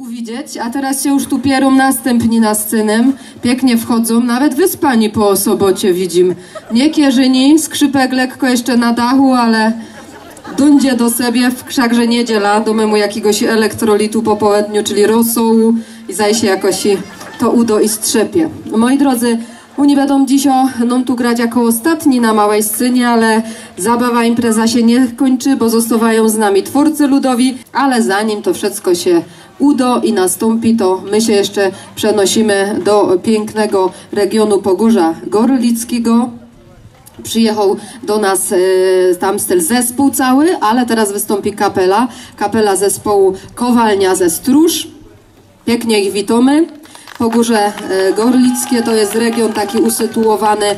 uwidzieć, a teraz się już tu pierą następni na scenę. Pięknie wchodzą, nawet wyspani po sobocie widzim. Nie kierzyni, skrzypek lekko jeszcze na dachu, ale dundzie do siebie w krzakże niedziela, do memu jakiegoś elektrolitu po południu, czyli rosołu i zaj się jakoś to udo i strzepie. Moi drodzy, Uni będą dzisiaj nam tu grać jako ostatni na małej scenie, ale zabawa impreza się nie kończy, bo zostawają z nami twórcy ludowi, ale zanim to wszystko się udo i nastąpi, to my się jeszcze przenosimy do pięknego regionu Pogórza Gorlickiego. Przyjechał do nas e, tam styl zespół cały, ale teraz wystąpi kapela. Kapela zespołu Kowalnia ze Stróż. Pięknie ich witamy. Pogórze e, Gorlickie to jest region taki usytuowany e,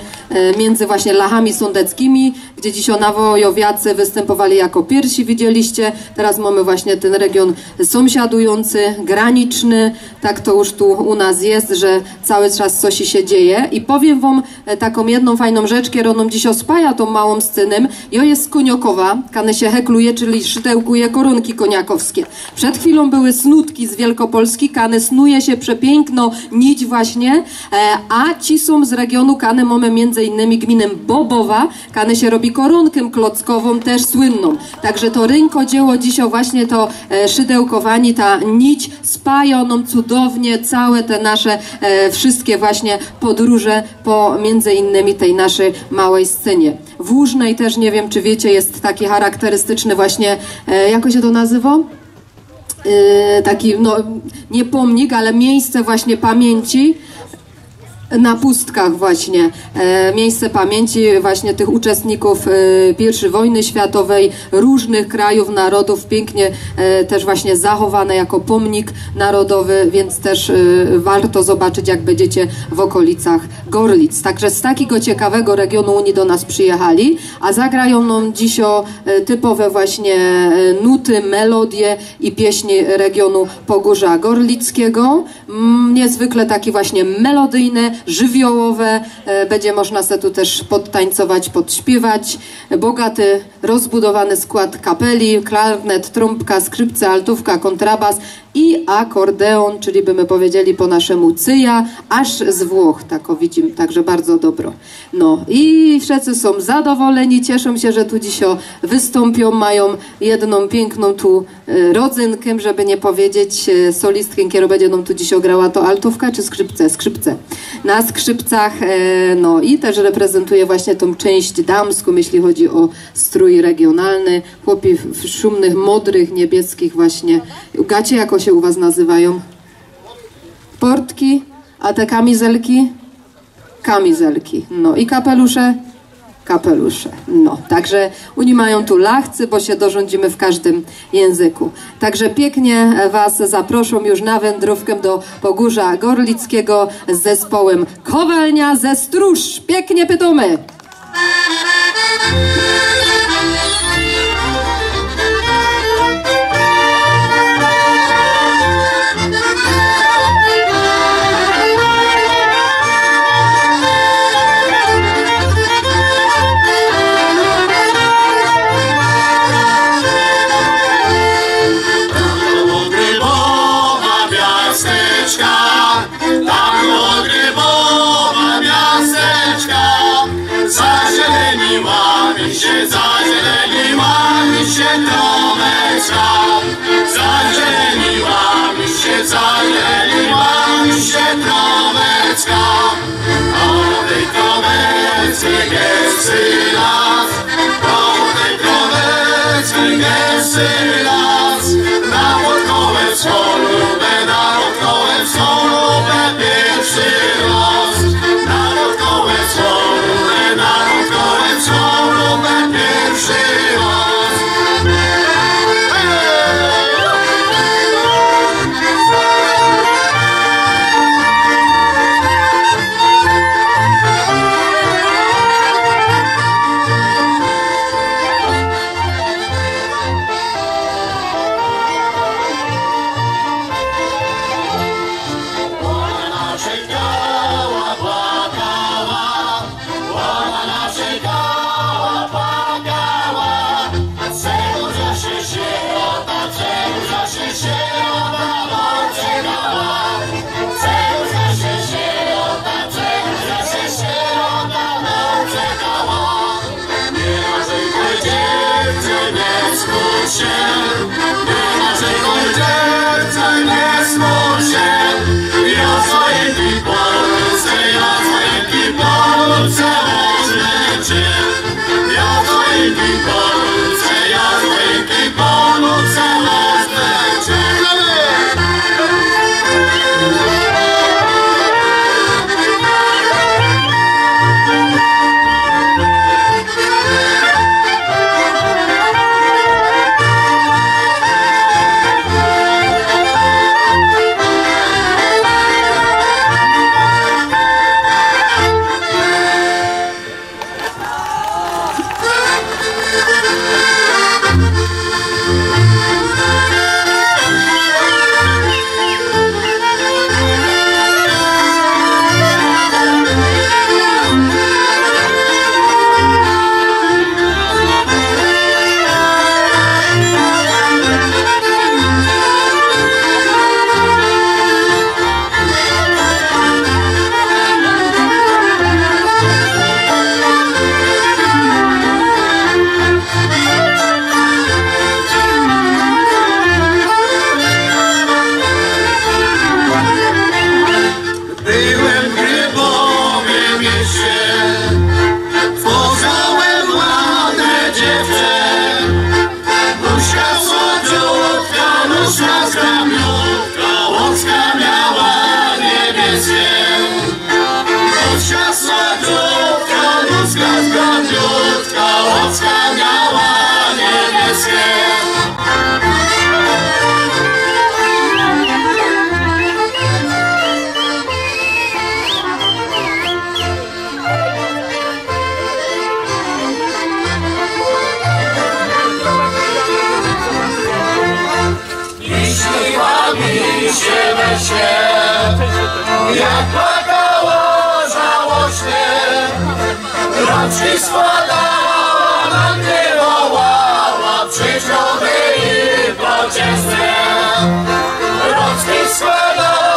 między właśnie Lachami Sądeckimi, gdzie dzisiaj nawojowiacy występowali jako pierwsi, widzieliście. Teraz mamy właśnie ten region sąsiadujący, graniczny. Tak to już tu u nas jest, że cały czas coś się dzieje. I powiem wam e, taką jedną fajną rzecz, kieroną dzisiaj spaja tą małą scenem. Jo jest Koniokowa, kane się hekluje, czyli szydełkuje koronki koniakowskie. Przed chwilą były snutki z Wielkopolski, kane snuje się przepiękno nić właśnie, e, a ci są z regionu Kany mamy między innymi gminę Bobowa, Kany się robi koronkę klockową, też słynną. Także to rynkodzieło dzisiaj właśnie to e, szydełkowanie, ta nić spajoną cudownie całe te nasze e, wszystkie właśnie podróże po między innymi tej naszej małej scenie. W Łużnej też nie wiem, czy wiecie, jest taki charakterystyczny właśnie, jak się to nazywa? Yy, taki, no, nie pomnik, ale miejsce właśnie pamięci na pustkach właśnie. E, miejsce pamięci właśnie tych uczestników e, I wojny światowej, różnych krajów, narodów, pięknie e, też właśnie zachowane jako pomnik narodowy, więc też warto zobaczyć, jak będziecie w okolicach Gorlic. Także z takiego ciekawego regionu Unii do nas przyjechali, a zagrają nam dzisiaj e, typowe właśnie nuty, melodie i pieśni regionu Pogórza Gorlickiego. Niezwykle takie właśnie melodyjne, żywiołowe. E, będzie można sobie tu też podtańcować, podśpiewać. Bogaty, rozbudowany skład kapeli, klarnet, trąbka, skrzypce, altówka, kontrabas i akordeon, czyli by my powiedzieli po naszemu cyja, aż z Włoch, tak o widzimy, także bardzo dobro. No i wszyscy są zadowoleni, cieszą się, że tu dzisiaj wystąpią, mają jedną piękną tu e, rodzynkę, żeby nie powiedzieć e, solistkę, kiedy będzie nam tu dzisiaj grała to altówka czy skrzypce? Skrzypce. Na skrzypcach, e, no i też reprezentuje właśnie tą część damską, jeśli chodzi o strój regionalny, chłopi w szumnych, modrych, niebieskich właśnie, gacie jako się u was nazywają? Portki, a te kamizelki? Kamizelki. No i kapelusze? Kapelusze. No, także oni mają tu lachcy, bo się dorządzimy w każdym języku. Także pięknie was zaproszą już na wędrówkę do Pogórza Gorlickiego z zespołem Kowalnia ze Stróż. Pięknie pytamy! Gęsty Jak płakało żałośnie, raczki składała, na mnie wołała, przyciągnie i pociesznie. Raczki i.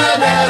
da da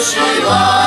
Shiva.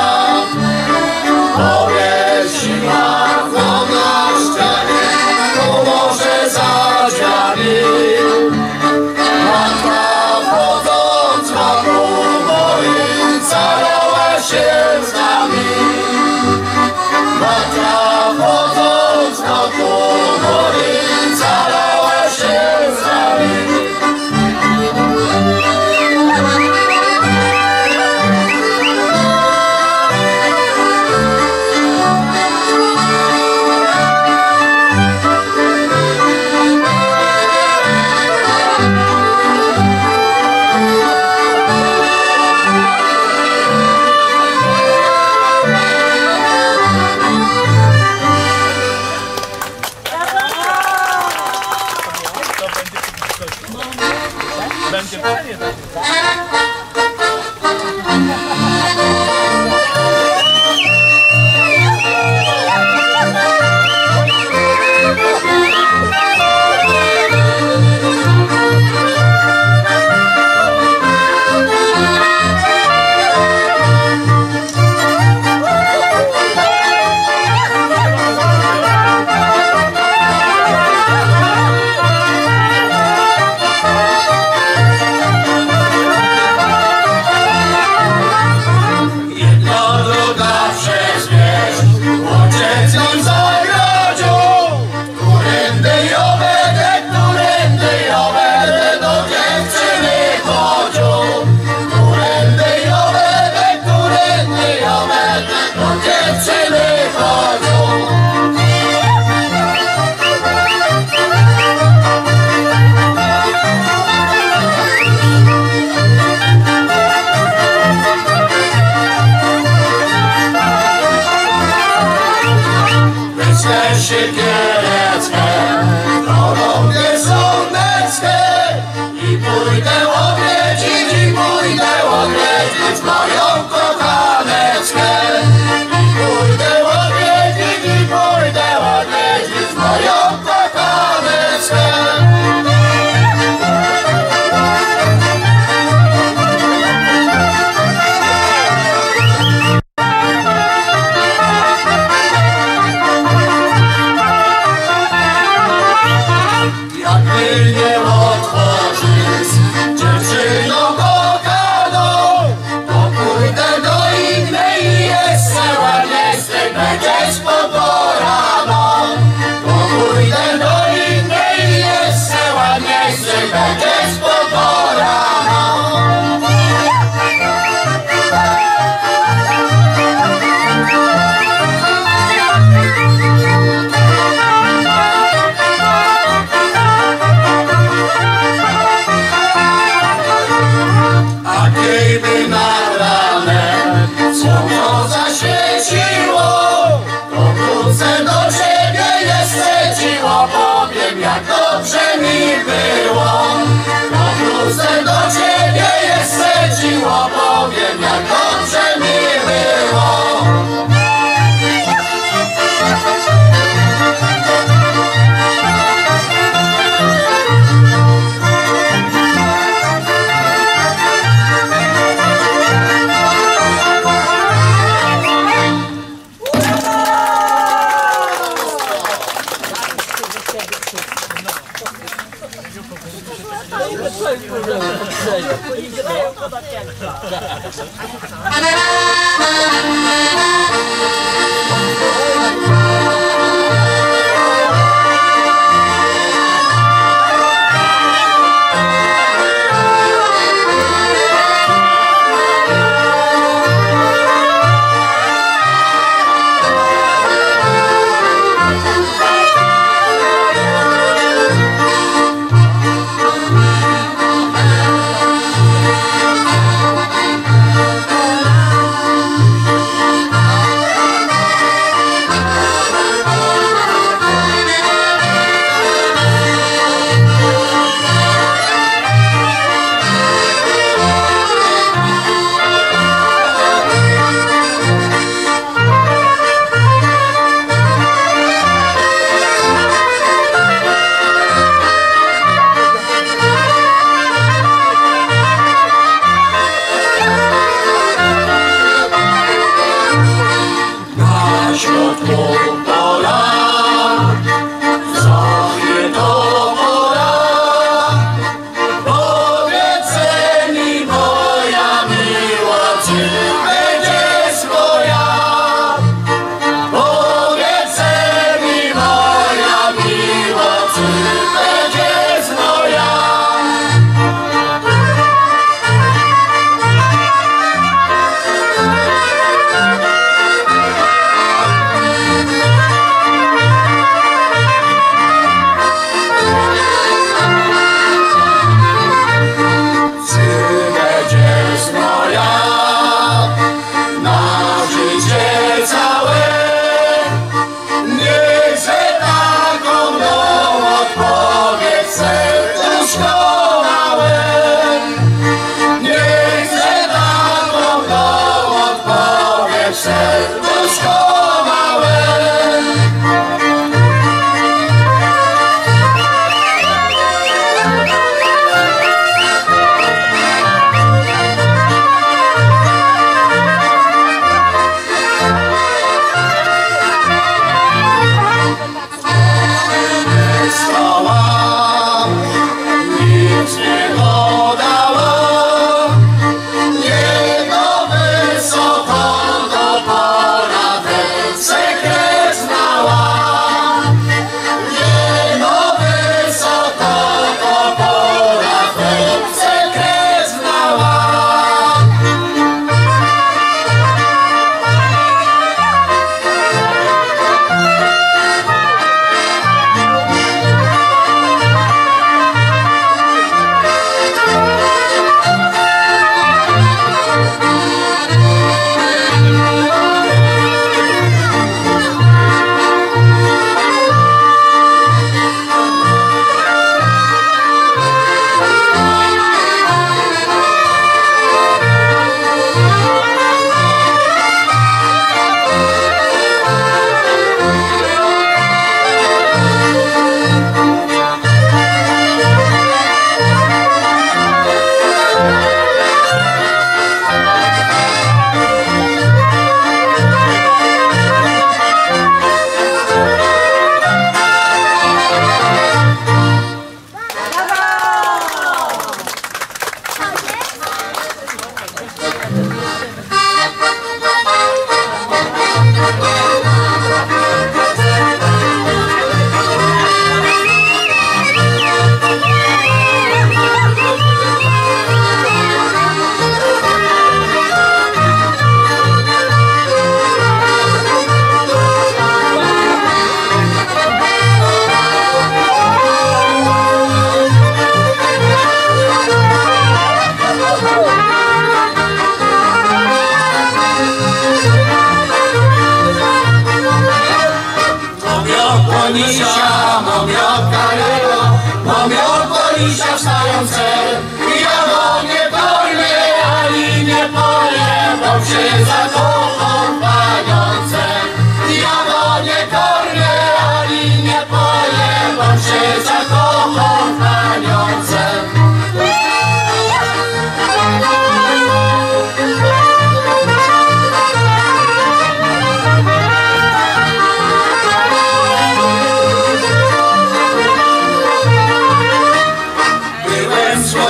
Jak dobrze mi było. Powrócę do ciebie, jest dziło, powiem, jak dobrze mi było. Thank you.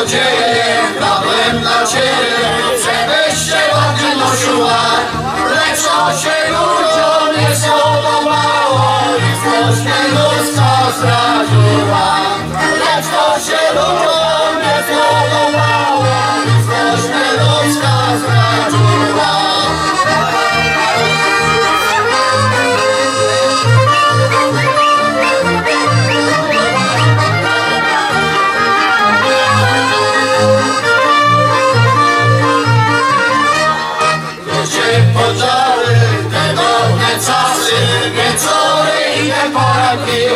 złodzieje, problem dla ciebie, żebyś się ładnie nosiła, lecz osiem ludziom jest to mało i ktoś mnie ludzko zdradziła, lecz osiem ludziom I feel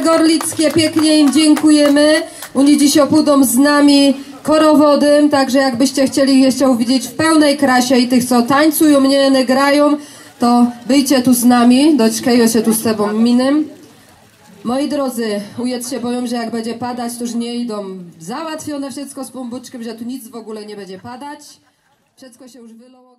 Gorlickie. Pięknie im dziękujemy. Oni dziś opójdą z nami korowodym, także jakbyście chcieli jeszcze uwidzieć w pełnej krasie i tych, co tańcują, nie grają, to wyjdźcie tu z nami, doczkają się tu z tobą minem. Moi drodzy, ujedz się boją, że jak będzie padać, to już nie idą. Załatwione wszystko z pombuczkiem, że tu nic w ogóle nie będzie padać. Wszystko się już wylało.